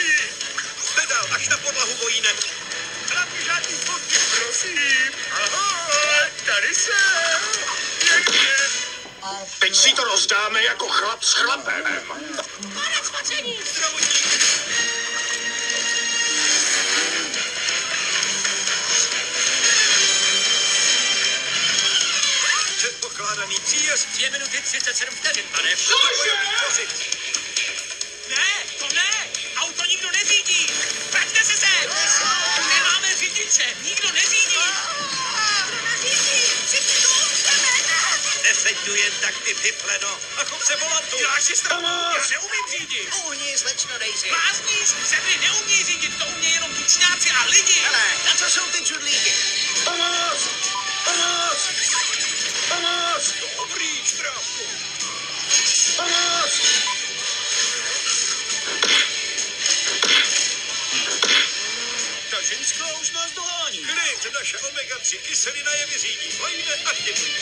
prosím. Pedál až na podlahu, vojíne. Hlavně žádný fotky, prosím. Ahoj, tady jsem. Pěkně. Teď si to rozdáme jako chlap s chlapem. Konec spatření! Zdravotník. Předpokládaný příjezd 2 minuty 37 vteřin, pane. Cože? Řidiče, nikdo neřídí! Kdo nařídí? Všichni tu umřeme! Neseď tu jen tak ty vypleno a chop se volantu! Děláš si stranu, já neumím řídit! Uhni, slečno Daisy. Blázníš, zemi neumí řídit, to umí jenom tučňáci a lidi! Hele, na co jsou ty čudlíky? Pomoc! Pomoc! Pomoc! Dobrý, štrápku! Ta ženská už nás dohání. Klid, naše omega-3 kyselina je vyřídí. Vojde, aktivujte.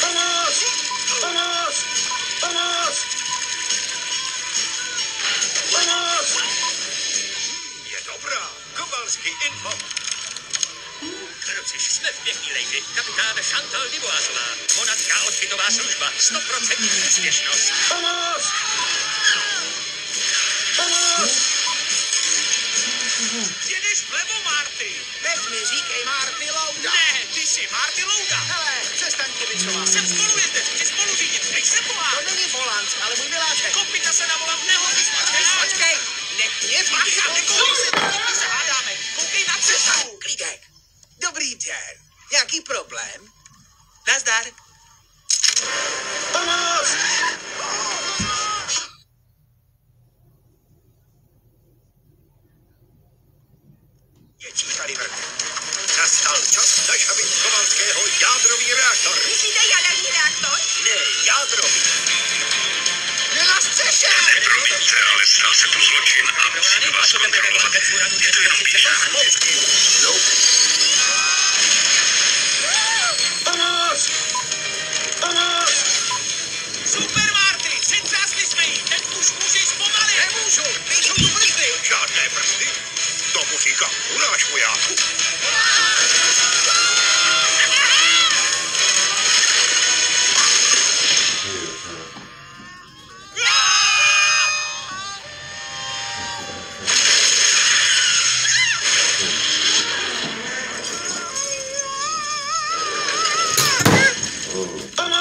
Pomoc! Pomoc! Pomoc! Pomoc! Je dobrá. Kovalský info. Jsme v pěkný lejži. Kapitán Chantal Diboazová. Monacká odbytová služba. 100% úspěšnost. Pomoc! Pomoc! Jedeš vlevo, Marty. Teď mi říkej Marty Louda. Ne, ty jsi Marty Louda. Hele, přestaň kibicovat. Jsem spolujezdec, chci spolu řídit. Nejsem To volán. není volant, ale můj miláček. Kopita se na volant nehodí, Počkej, počkej. Nech mě řídit. Macha, nekouří se, taky se hádáme. Koukej na cestu. Dobrý den. Nějaký problém? Nazdar. Pomoc! Tady. Nastal čas našavit Kovalského jádrový reaktor. Myslíte jaderný reaktor? Ne, jádrový. Je na střeše! Promiňte, ale stal se tu zločin a musíme vás kontrolovat. Je to jenom Erika, unalmas folyam! Oh.